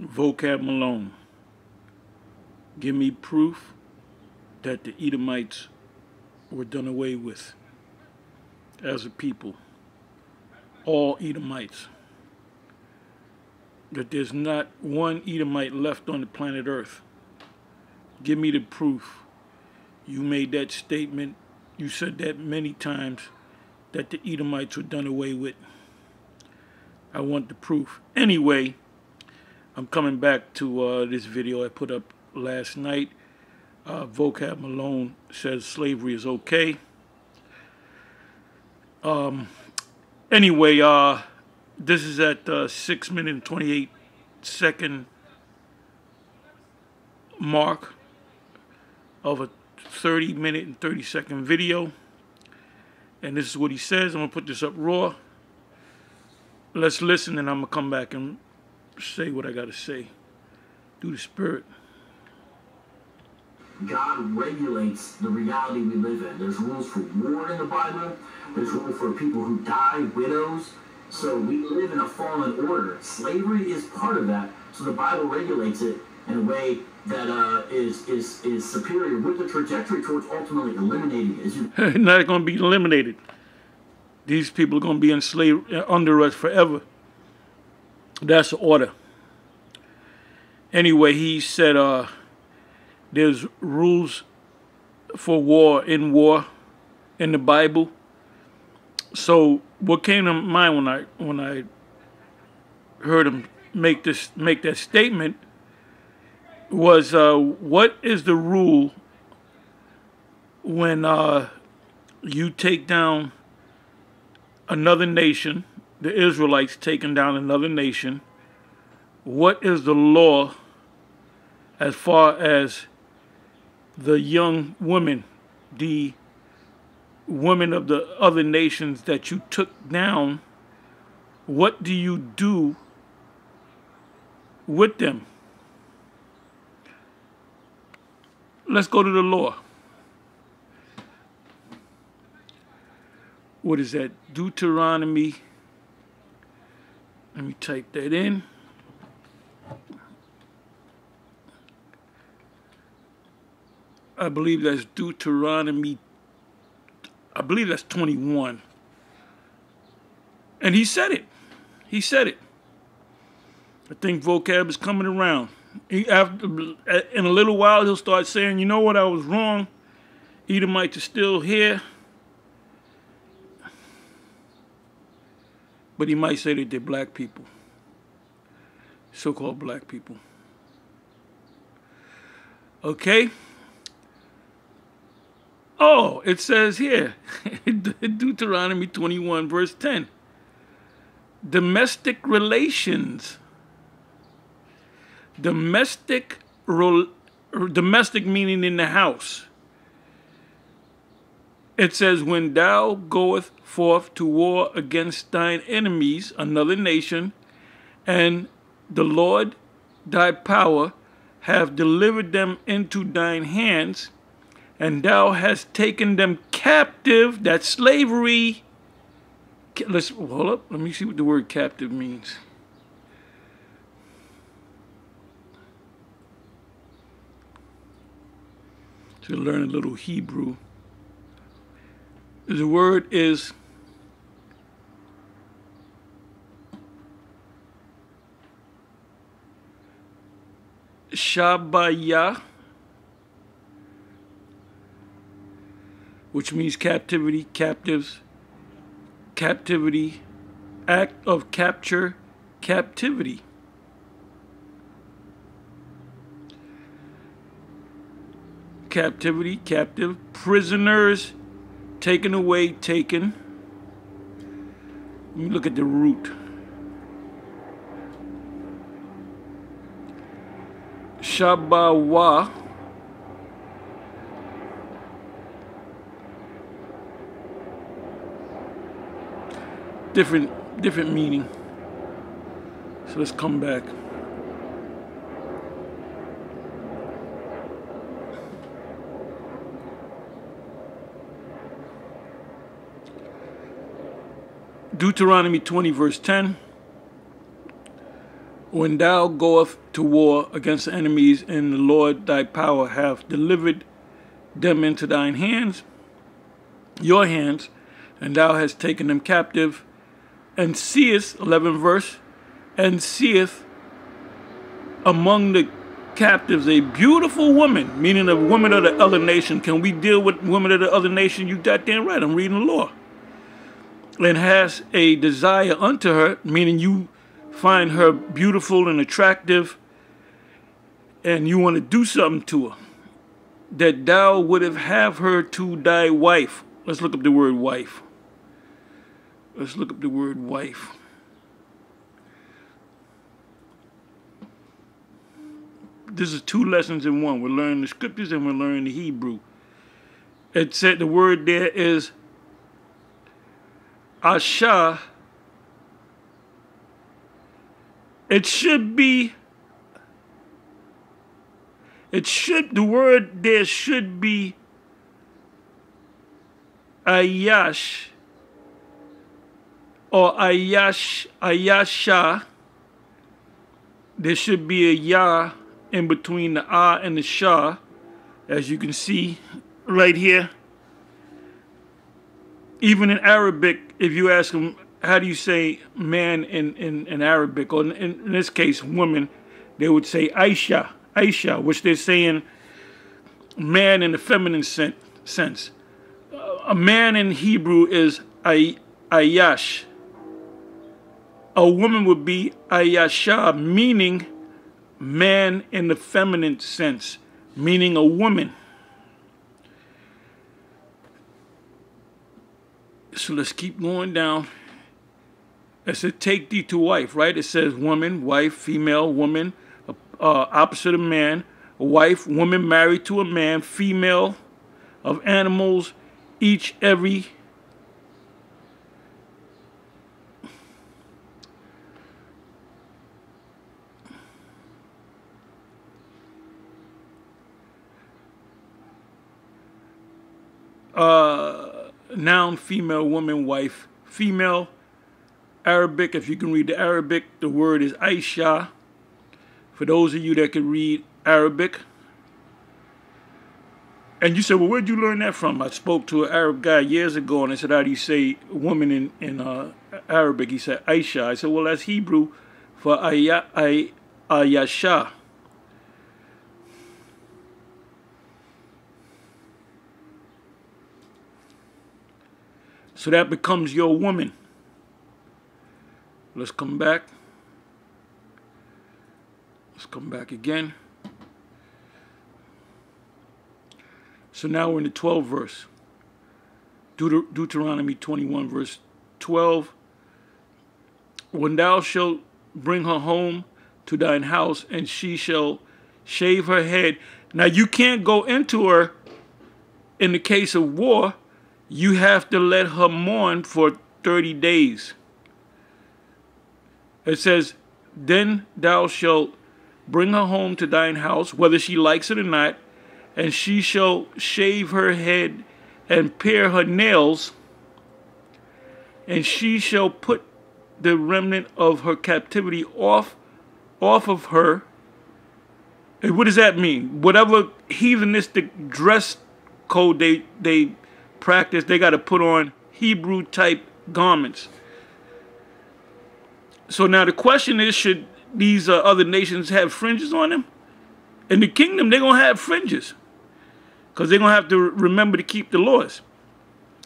Vocab Malone. Give me proof that the Edomites were done away with as a people. All Edomites. That there's not one Edomite left on the planet Earth. Give me the proof. You made that statement. You said that many times that the Edomites were done away with. I want the proof. Anyway, I'm coming back to uh, this video I put up last night. Uh, Vocab Malone says slavery is okay. Um, anyway, uh, this is at uh, 6 minute and 28 second mark of a 30 minute and 30 second video. And this is what he says. I'm going to put this up raw. Let's listen and I'm going to come back and say what I got to say. Through the Spirit. God regulates the reality we live in. There's rules for war in the Bible. There's rules for people who die, widows. So we live in a fallen order. Slavery is part of that. So the Bible regulates it in a way that uh, is is is superior with the trajectory towards ultimately eliminating it. Not going to be eliminated. These people are going to be enslaved uh, under us forever. That's the order. Anyway, he said uh, there's rules for war in war in the Bible. So what came to mind when I when I heard him make this make that statement was uh, what is the rule when uh, you take down another nation, the Israelites taking down another nation, what is the law as far as the young women, the women of the other nations that you took down, what do you do with them? Let's go to the law. What is that? Deuteronomy. Let me type that in. I believe that's Deuteronomy. I believe that's 21. And he said it. He said it. I think vocab is coming around. He, after, in a little while, he'll start saying, you know what, I was wrong. Edomites are still here. But he might say that they're black people. So-called black people. Okay? Oh, it says here, Deuteronomy 21, verse 10. Domestic relations. Domestic, domestic meaning in the house. It says, When thou goest forth to war against thine enemies, another nation, and the Lord thy power have delivered them into thine hands, and thou hast taken them captive, that slavery. Let's hold up. Let me see what the word captive means. To learn a little Hebrew. The word is Shabaya, which means captivity, captives, captivity, act of capture, captivity. Captivity, captive, prisoners, taken away, taken. Let me look at the root. Shabawa. Different, different meaning. So let's come back. Deuteronomy 20, verse 10. when thou goest to war against enemies, and the Lord thy power hath delivered them into thine hands, your hands, and thou hast taken them captive, and seest, 11 verse, and seest among the captives a beautiful woman, meaning a woman of the other nation. Can we deal with women of the other nation? You got goddamn right, I'm reading the law. And has a desire unto her, meaning you find her beautiful and attractive, and you want to do something to her, that thou wouldst have her to thy wife. Let's look up the word wife. Let's look up the word wife. This is two lessons in one. We're learning the scriptures and we're learning the Hebrew. It said the word there is Asha. It should be it should the word there should be ayash or ayash ayasha. There should be a ya in between the ah and the shah, as you can see right here. Even in Arabic, if you ask them, how do you say man in, in, in Arabic, or in, in this case, woman, they would say Aisha, Aisha, which they're saying man in the feminine sen- sense. a man in Hebrew is ay- Ayash. A woman would be Ayasha, meaning man in the feminine sense, meaning a woman. So let's keep going down. It says, take thee to wife, right? It says woman, wife, female, woman, uh, opposite of man, a wife, woman married to a man, female of animals, each, every. Uh, noun, female, woman, wife, female, Arabic. If you can read the Arabic, the word is Aisha. For those of you that can read Arabic. And you said, well, where'd you learn that from? I spoke to an Arab guy years ago, and I said, how do you say woman in, in uh, Arabic? He said, Aisha. I said, well, that's Hebrew for Ayasha. So that becomes your woman. Let's come back. Let's come back again. So now we're in the 12th verse. Deut- Deuteronomy 21, verse 12. When thou shalt bring her home to thine house, and she shall shave her head. Now you can't go into her in the case of war. You have to let her mourn for 30 days. It says, Then thou shalt bring her home to thine house, whether she likes it or not, and she shall shave her head and pare her nails, and she shall put the remnant of her captivity off off of her. And what does that mean? Whatever heathenistic dress code they they practice, they got to put on Hebrew type garments. So now the question is, should these uh, other nations have fringes on them? In the kingdom, they're going to have fringes because they're going to have to remember to keep the laws.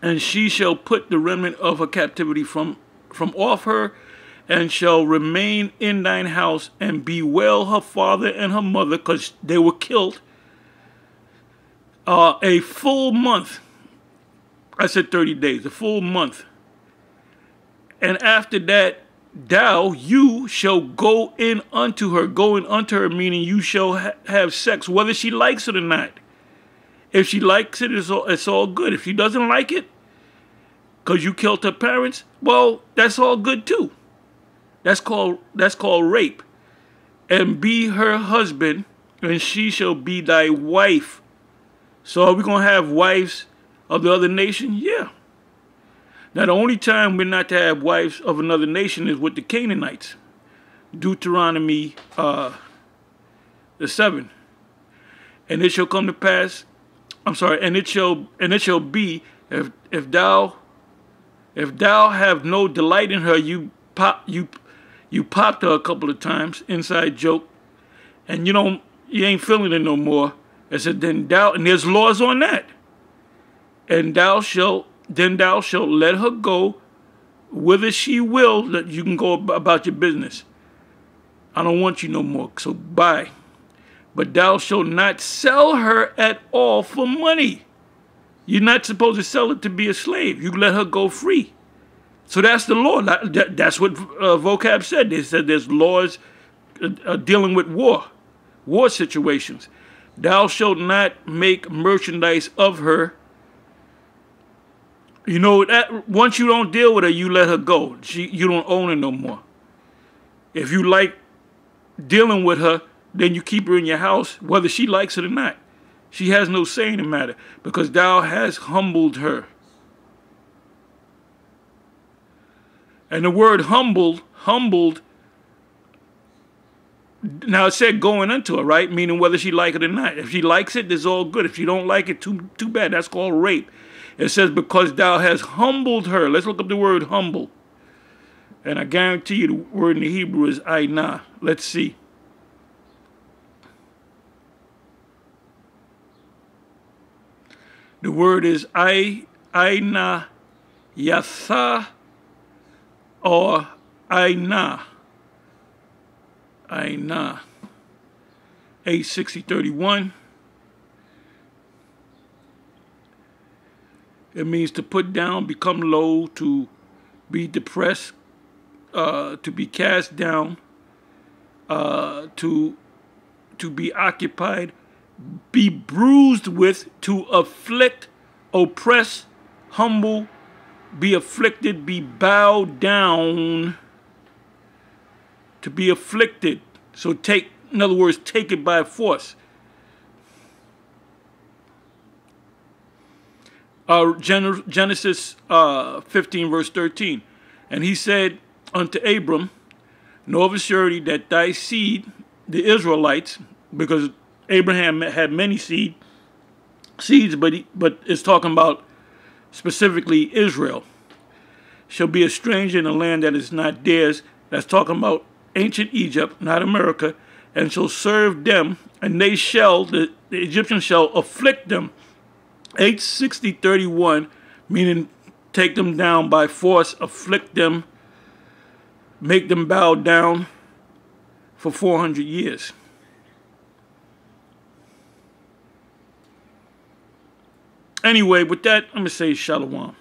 And she shall put the remnant of her captivity from, from off her and shall remain in thine house and bewail her father and her mother because they were killed uh, a full month. I said 30 days, a full month. And after that, thou, you shall go in unto her. Going unto her, meaning you shall ha- have sex, whether she likes it or not. If she likes it, it's all, it's all good. If she doesn't like it, because you killed her parents, well, that's all good too. That's called that's called rape. And be her husband, and she shall be thy wife. So are we gonna have wives of the other nation? Yeah. Now the only time we're not to have wives of another nation is with the Canaanites. Deuteronomy uh, the seven. And it shall come to pass, I'm sorry, and it shall and it shall be if if thou if thou have no delight in her, you pop you you popped her a couple of times, inside joke, and you don't you ain't feeling it no more. I said, then thou and there's laws on that. And thou shalt then thou shalt let her go whither she will, that you can go about your business. I don't want you no more, so bye. But thou shalt not sell her at all for money. You're not supposed to sell it to be a slave. You let her go free. So that's the law. That's what uh, vocab said. They said there's laws uh, uh, dealing with war, war situations. Thou shalt not make merchandise of her. You know that once you don't deal with her, you let her go. She, you don't own her no more. If you like dealing with her, then you keep her in your house, whether she likes it or not. She has no say in the matter because thou hast humbled her. And the word humbled, humbled, now it said going into her, right? Meaning whether she like it or not. If she likes it, it's all good. If she don't like it, too too bad. That's called rape. It says, because thou hast humbled her. Let's look up the word humble. And I guarantee you the word in the Hebrew is ainah. Let's see. The word is I, Aina, Yatha, or Aina. Aina. A6031. It means to put down, become low, to be depressed, uh, to be cast down, uh, to to be occupied, be bruised with, to afflict, oppress, humble, be afflicted, be bowed down, to be afflicted. So take, in other words, take it by force. Uh, Genesis uh, 15, verse 13. And he said unto Abram, Know of a surety that thy seed, the Israelites, because Abraham had many seed seeds, but he, but it's talking about specifically Israel. Shall be a stranger in a land that is not theirs. That's talking about ancient Egypt, not America, and shall serve them, and they shall the, the Egyptians shall afflict them. 86031, meaning take them down by force, afflict them, make them bow down for 400 years. Anyway, with that, I'm going to say shalom.